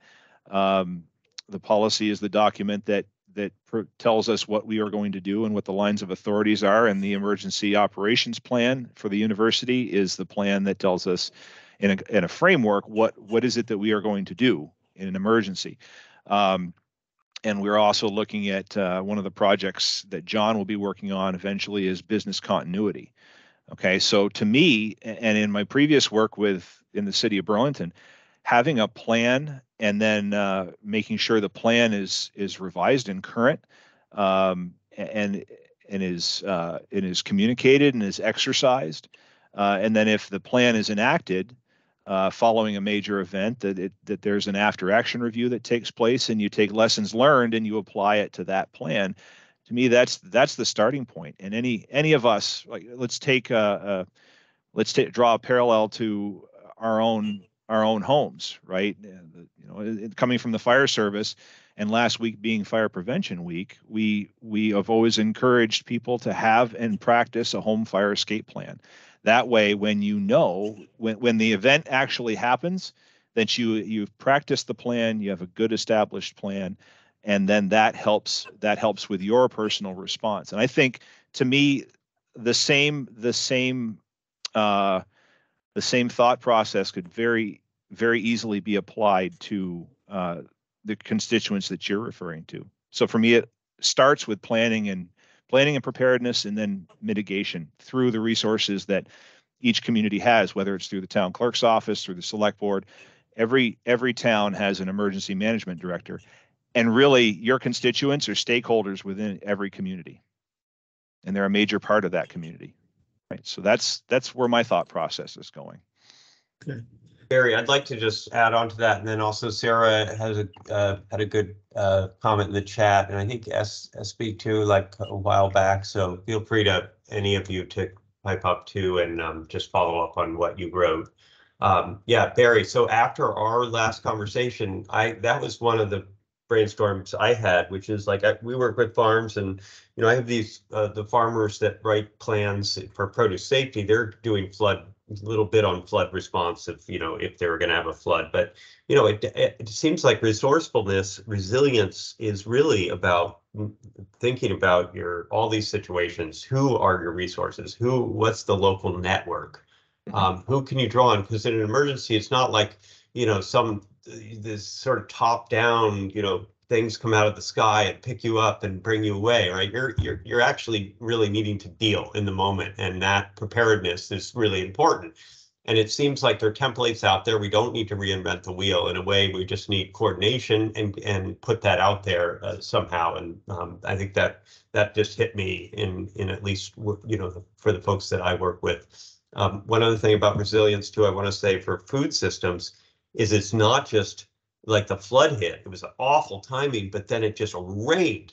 Um, the policy is the document that that tells us what we are going to do and what the lines of authorities are. And the emergency operations plan for the university is the plan that tells us in a, in a framework what what is it that we are going to do in an emergency. Um, and we're also looking at uh, one of the projects that John will be working on eventually is business continuity. Okay, so to me, and in my previous work with in the city of Burlington, having a plan and then uh, making sure the plan is is revised and current um, and and is uh, and is communicated and is exercised uh, and then if the plan is enacted uh, following a major event that it, that there's an after action review that takes place and you take lessons learned and you apply it to that plan to me that's that's the starting point. and any any of us like let's take a, a let's take draw a parallel to our own our own homes, right? You know, coming from the fire service, and last week being Fire Prevention Week, we we have always encouraged people to have and practice a home fire escape plan. That way, when you know when when the event actually happens, that you you've practiced the plan, you have a good established plan, and then that helps that helps with your personal response. And I think to me, the same the same. Uh, the same thought process could very very easily be applied to uh, the constituents that you're referring to. So for me, it starts with planning and planning and preparedness, and then mitigation through the resources that each community has, whether it's through the town clerk's office, through the select board. Every every town has an emergency management director, and really your constituents are stakeholders within every community. and they're a major part of that community. Right. So that's that's where my thought process is going. Okay. Barry, I'd like to just add on to that, and then also Sarah has a uh, had a good uh, comment in the chat, and I think S SB too, like a while back. So feel free to any of you to pipe up too, and um, just follow up on what you wrote. Um, yeah, Barry. So after our last conversation, I that was one of the brainstorms I had, which is like I, we work with farms, and you know I have these uh, the farmers that write plans for produce safety. They're doing flood a little bit on flood response if you know if they were going to have a flood but you know it, it seems like resourcefulness resilience is really about thinking about your all these situations who are your resources who what's the local network um, who can you draw on because in an emergency it's not like you know some this sort of top down you know things come out of the sky and pick you up and bring you away right? You're you're you're actually really needing to deal in the moment and that preparedness is really important. And it seems like there are templates out there. We don't need to reinvent the wheel. In a way we just need coordination and and put that out there uh, somehow. And um, i think that that just hit me in in at least you know for the folks that i work with. Um, one other thing about resilience too i want to say for food systems is it's not just like the flood hit. It was an awful timing, but then it just rained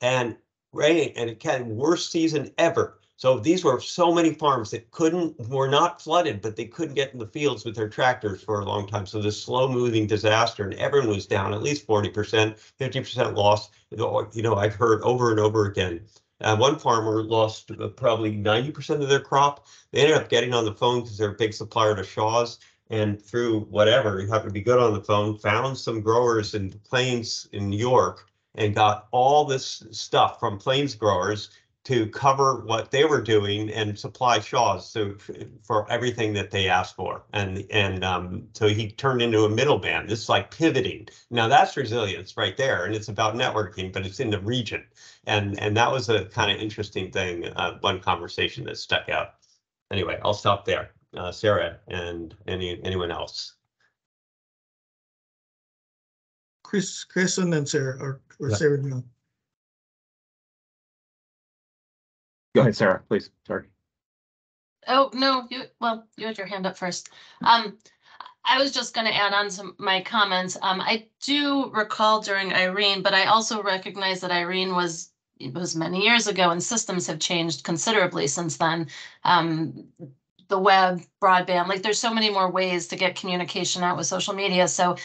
and rained and it had worst season ever. So these were so many farms that couldn't were not flooded, but they couldn't get in the fields with their tractors for a long time. So this slow moving disaster and everyone was down at least 40%, 50% loss. You know, I've heard over and over again. Uh, one farmer lost uh, probably 90% of their crop. They ended up getting on the phone because they're a big supplier to Shaw's and through whatever, you have to be good on the phone, found some growers in Plains in New York and got all this stuff from Plains growers to cover what they were doing and supply Shaw's so for everything that they asked for. And and um, so he turned into a middleman. This is like pivoting. Now that's resilience right there, and it's about networking, but it's in the region. And and that was a kind of interesting thing. Uh, one conversation that stuck out. Anyway, I'll stop there uh, Sarah and any anyone else. Chris, Chris and then Sarah or, or Yeah. Sarah, no. Go ahead, Sarah, please. Sorry. Oh, no, you, well, you had your hand up first. Um, I was just gonna add on some my comments. Um, I do recall during Irene, but I also recognize that Irene was it was many years ago and systems have changed considerably since then. Um, the web, broadband, like there's so many more ways to get communication out with social media. So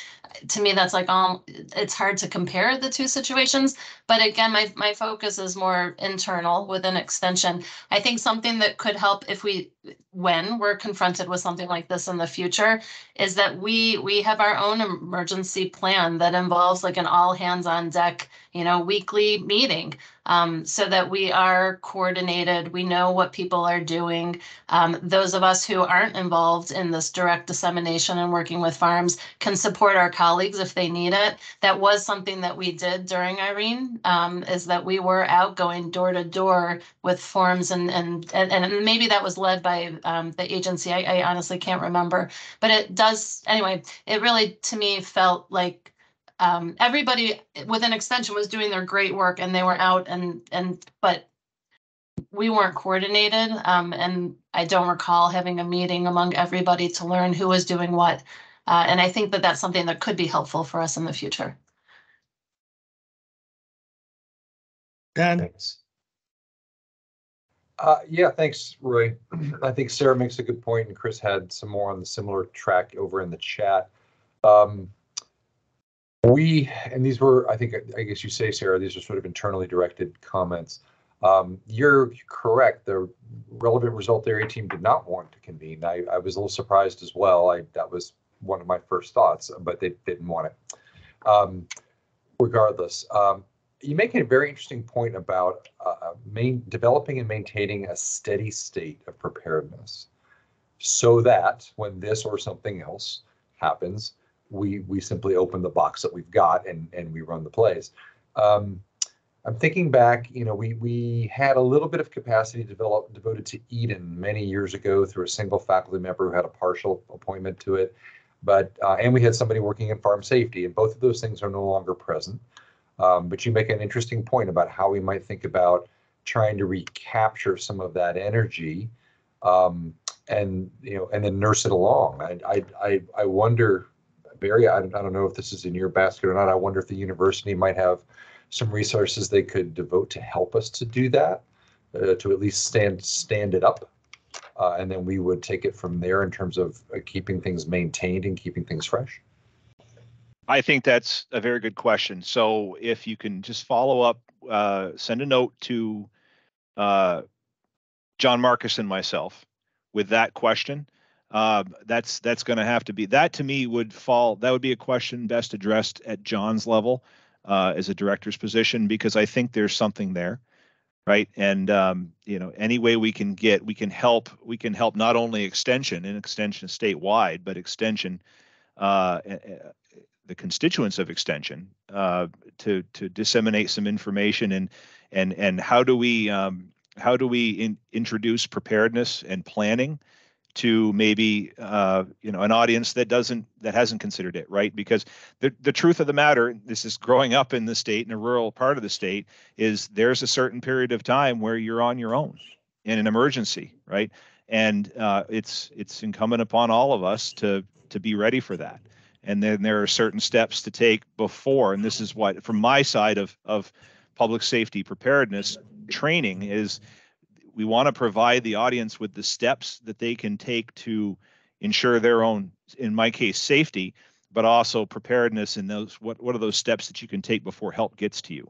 to me, that's like, um, it's hard to compare the two situations. But again, my, my focus is more internal within extension. I think something that could help if we, when we're confronted with something like this in the future, is that we, we have our own emergency plan that involves like an all hands on deck, you know, weekly meeting. Um, so that we are coordinated, we know what people are doing. Um, those of us who aren't involved in this direct dissemination and working with farms can support our colleagues if they need it. That was something that we did during Irene, um, is that we were out going door to door with forms and, and, and, and maybe that was led by um, the agency. I, I honestly can't remember, but it does, anyway, it really, to me, felt like um, everybody within extension was doing their great work and they were out and, and, but we weren't coordinated. Um, and I don't recall having a meeting among everybody to learn who was doing what. Uh, and I think that that's something that could be helpful for us in the future. Dan, Thanks. Uh, yeah, thanks, Roy. I think Sarah makes a good point, and Chris had some more on the similar track over in the chat. Um, we, and these were, I think, I guess you say, Sarah, these are sort of internally directed comments. Um, you're correct. The relevant result area team did not want to convene. I, I was a little surprised as well. I that was one of my first thoughts, but they didn't want it. Um, regardless, um, you make a very interesting point about uh, main, developing and maintaining a steady state of preparedness so that when this or something else happens, we we simply open the box that we've got and and we run the plays. Um, I'm thinking back, you know, we we had a little bit of capacity developed devoted to Eden many years ago through a single faculty member who had a partial appointment to it, but uh, and we had somebody working in farm safety, and both of those things are no longer present. Um, but you make an interesting point about how we might think about trying to recapture some of that energy, um, and you know, and then nurse it along. I I I, wonder, Barry. I, I don't know if this is in your basket or not. I wonder if the university might have some resources they could devote to help us to do that, uh, to at least stand stand it up. Uh, and then we would take it from there in terms of uh, keeping things maintained and keeping things fresh. I think that's a very good question. So if you can just follow up, uh, send a note to uh, John Marcus and myself with that question. Uh, that's that's going to have to be that to me would fall. That would be a question best addressed at John's level uh, as a director's position because I think there's something there, right? And um, you know, any way we can get, we can help. We can help not only extension and extension statewide, but extension uh, the constituents of extension uh, to to disseminate some information and and and how do we um, how do we in, introduce preparedness and planning to maybe uh, you know an audience that doesn't that hasn't considered it right? Because the the truth of the matter this is growing up in the state in a rural part of the state is there's a certain period of time where you're on your own in an emergency right? And uh, it's it's incumbent upon all of us to to be ready for that. And then there are certain steps to take before and this is what from my side of of public safety preparedness training is we want to provide the audience with the steps that they can take to ensure their own in my case safety but also preparedness and those what what are those steps that you can take before help gets to you?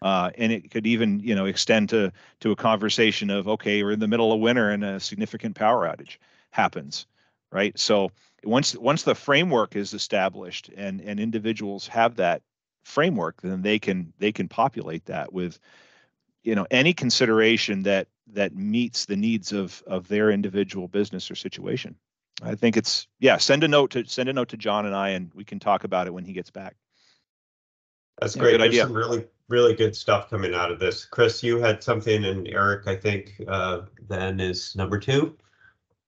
Uh, and it could even you know extend to to a conversation of okay we're in the middle of winter and a significant power outage happens right? So once once the framework is established and and individuals have that framework then they can they can populate that with you know any consideration that that meets the needs of of their individual business or situation i think it's yeah send a note to send a note to john and i and we can talk about it when he gets back That's Yeah, great. good There's idea. some really, really good stuff coming out of this. Chris, you had something and Eric, I think, uh, then is number two.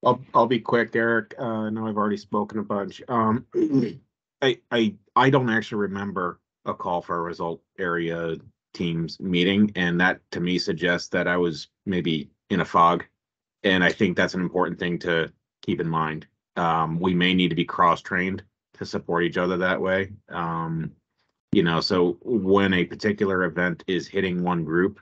I'll, I'll be quick, Eric. Uh, I know I've already spoken a bunch. Um, I, I, I don't actually remember a call for a result area teams meeting, and that to me suggests that I was maybe in a fog. And I think that's an important thing to keep in mind. Um, we may need to be cross-trained to support each other that way. Um, you know, so when a particular event is hitting one group,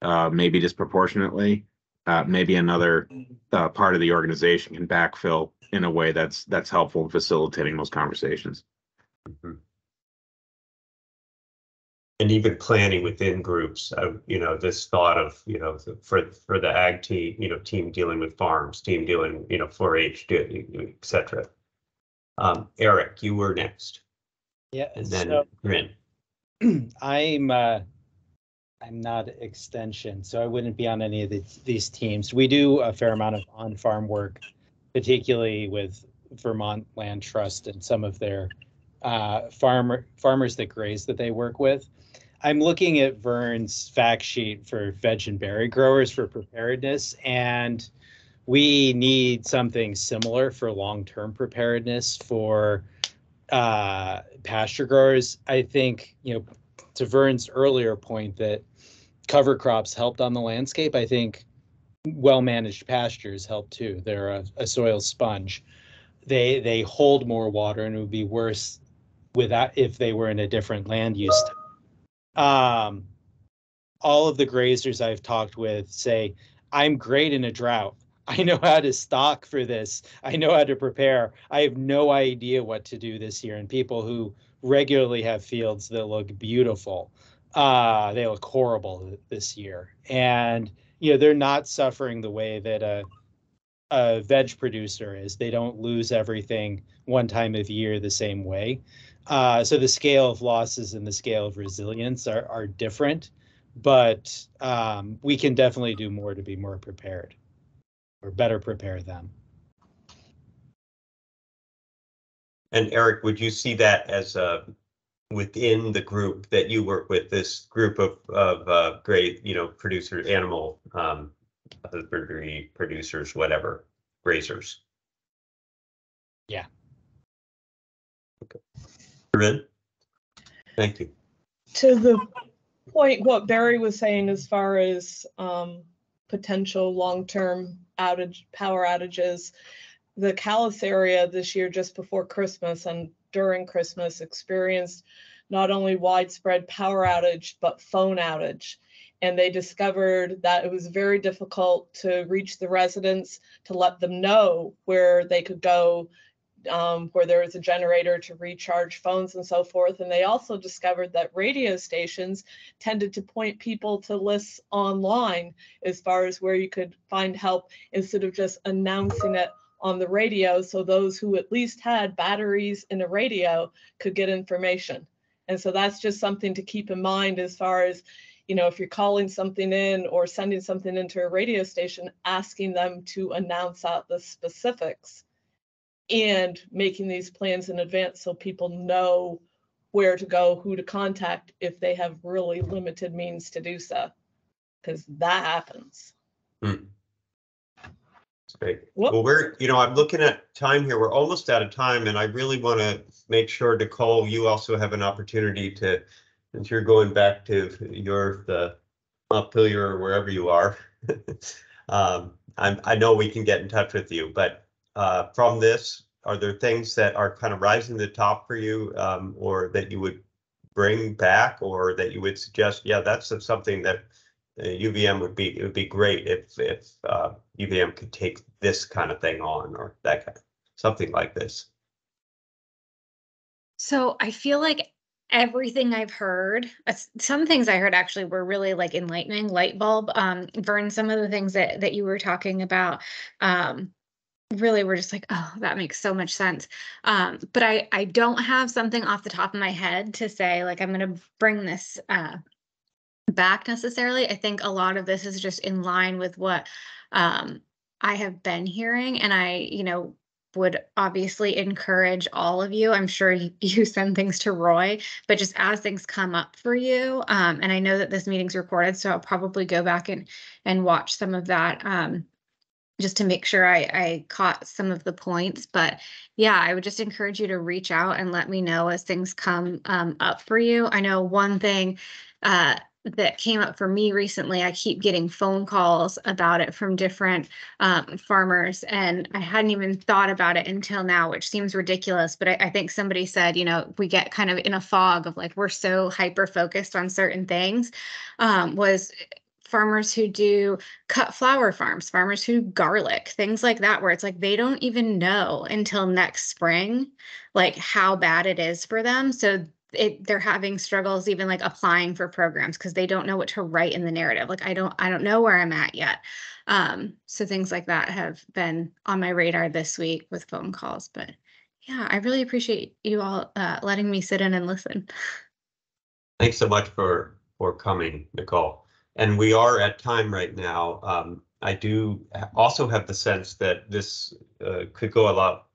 uh, maybe disproportionately, uh, maybe another uh, part of the organization can backfill in a way that's that's helpful in facilitating those conversations. And even planning within groups, uh, you know, this thought of, you know, for, for the ag team, you know, team dealing with farms, team dealing, you know, 4-H, do- et cetera. Um, Eric, you were next, Yeah, and then so Grin. I'm uh, I'm not extension, so I wouldn't be on any of the, these teams. We do a fair amount of on-farm work, particularly with Vermont Land Trust and some of their uh, farmer farmers that graze that they work with. I'm looking at Vern's fact sheet for veg and berry growers for preparedness, and we need something similar for long-term preparedness for uh, pasture growers. I think, you know, to Vern's earlier point that cover crops helped on the landscape, I think well-managed pastures help too. They're a, a soil sponge. They they hold more water and it would be worse without if they were in a different land use. Um, all of the grazers I've talked with say, I'm great in a drought. I know how to stock for this. I know how to prepare. I have no idea what to do this year. And people who regularly have fields that look beautiful, uh, they look horrible this year. And you know, they're not suffering the way that a a veg producer is. They don't lose everything one time of year the same way. Uh, so the scale of losses and the scale of resilience are, are different, but um, we can definitely do more to be more prepared or better prepare them. And Eric, would you see that as uh within the group that you work with, this group of, of uh, great, you know, producers, animal um, husbandry producers, whatever, grazers? Yeah. Okay. Corinne? Thank you. to the point what Barry was saying as far as um, potential long-term outage, power outages. The Calais area this year, just before Christmas and during Christmas, experienced not only widespread power outage, but phone outage. And they discovered that it was very difficult to reach the residents to let them know where they could go um, where there was a generator to recharge phones and so forth. And they also discovered that radio stations tended to point people to lists online as far as where you could find help instead of just announcing it on the radio. So those who at least had batteries in a radio could get information. And so that's just something to keep in mind as far as you know, if you're calling something in or sending something into a radio station, asking them to announce out the specifics and making these plans in advance so people know where to go, who to contact if they have really limited means to do so. Because that happens. That's Great. Well, we're, you know, I'm looking at time here. We're almost out of time and I really want to make sure, Nicole, you also have an opportunity to, since you're going back to your, the Montpelier or wherever you are. um, I'm, I know we can get in touch with you, but uh, from this, are there things that are kind of rising to the top for you um, or that you would bring back or that you would suggest, yeah, that's something that uh, UVM would be, it would be great if, if uh, UVM could take this kind of thing on or that kind of, something like this. So I feel like everything I've heard, uh, some things I heard actually were really like enlightening, light bulb. Um, Vern, some of the things that that you were talking about, um, really were just like, oh, that makes so much sense. Um, but I I don't have something off the top of my head to say like I'm going to bring this uh, back necessarily. I think a lot of this is just in line with what um, I have been hearing, and I you know would obviously encourage all of you. I'm sure you, send things to Roy, but just as things come up for you, um, and I know that this meeting's recorded, so I'll probably go back and and watch some of that. Um, just to make sure I, I caught some of the points. But yeah, I would just encourage you to reach out and let me know as things come um, up for you. I know one thing uh, that came up for me recently, I keep getting phone calls about it from different um, farmers, and I hadn't even thought about it until now, which seems ridiculous. But I, I think somebody said, you know, we get kind of in a fog of like we're so hyper focused on certain things. Um, was farmers who do cut flower farms, farmers who garlic, things like that, where it's like they don't even know until next spring, like how bad it is for them. So it, they're having struggles even like applying for programs because they don't know what to write in the narrative. Like I don't, I don't know where I'm at yet. Um, so things like that have been on my radar this week with phone calls. But yeah, I really appreciate you all uh, letting me sit in and listen. Thanks so much for for coming, Nicole and we are at time right now. Um, I do also have the sense that this uh, could go a lot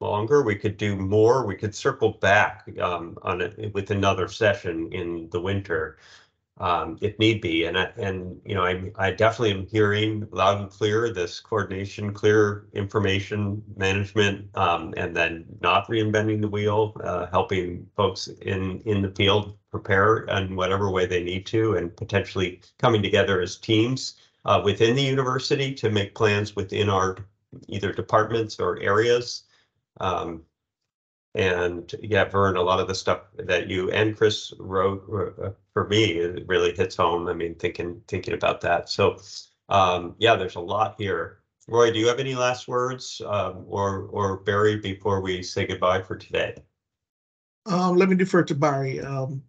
longer. We could do more. We could circle back um, on it with another session in the winter um, if need be. And I, and you know, I I definitely am hearing loud and clear this coordination, clear information management, um, and then not reinventing the wheel, uh, helping folks in in the field prepare in whatever way they need to, and potentially coming together as teams uh, within the university to make plans within our either departments or areas. Um, and yeah, Vern, a lot of the stuff that you and Chris wrote uh, for me really hits home. I mean, thinking thinking about that. So um, yeah, there's a lot here. Roy, do you have any last words um, or or Barry before we say goodbye for today? Um, let me defer to Barry. Um,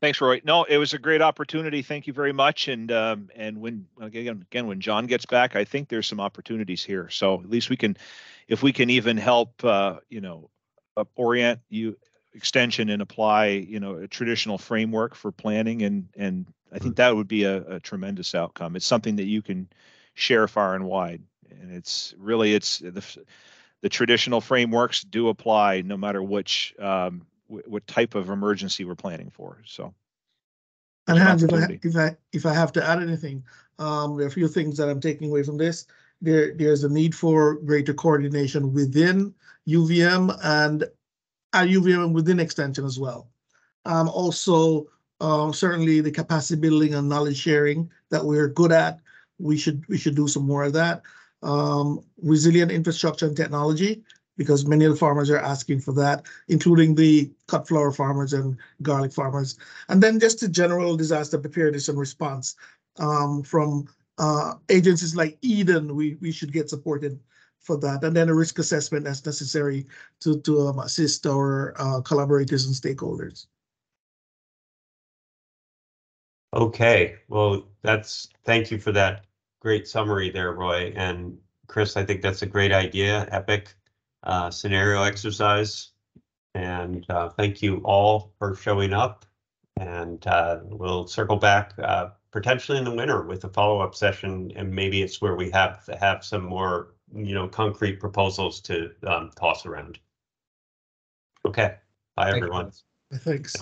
Thanks, Roy. No, it was a great opportunity. Thank you very much. And um, and when again again when John gets back, I think there's some opportunities here. So at least we can, if we can even help, uh, you know, uh, orient you extension and apply, you know, a traditional framework for planning, and and I think that would be a, a tremendous outcome. It's something that you can share far and wide, and it's really it's the the traditional frameworks do apply no matter which um, what type of emergency we're planning for. So. And Hans, if I, if I, if I have to add anything, um, there are a few things that I'm taking away from this. There, there's a need for greater coordination within UVM and at UVM within extension as well. Um, also uh, certainly the capacity building and knowledge sharing that we're good at. We should, we should do some more of that. Um, resilient infrastructure and technology, because many of the farmers are asking for that, including the cut flower farmers and garlic farmers. And then just the general disaster preparedness and response um, from uh, agencies like Eden, we, we should get supported for that. And then a risk assessment as necessary to, to um, assist our uh, collaborators and stakeholders. Okay, well, that's, thank you for that great summary there, Roy. And Chris, I think that's a great idea, epic uh, scenario exercise. And uh, thank you all for showing up. And uh, we'll circle back uh, potentially in the winter with a follow-up session. And maybe it's where we have to have some more, you know, concrete proposals to um, toss around. Okay, bye, Thank you. everyone. Thanks.